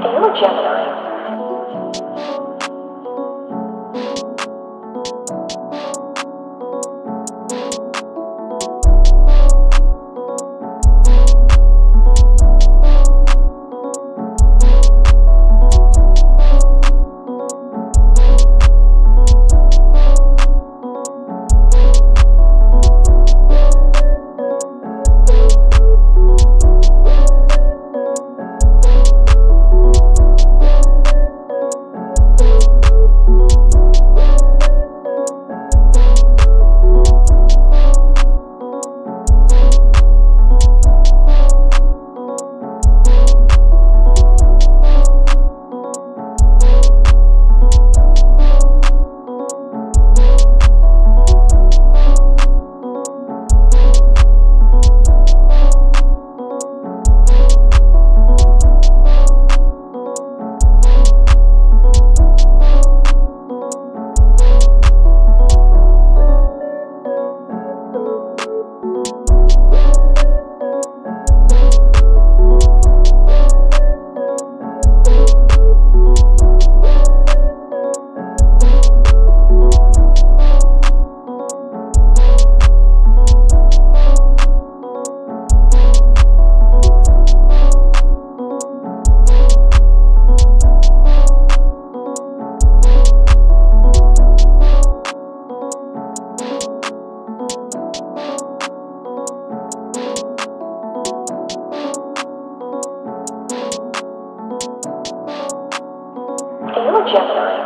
Are you a Gemini? gender.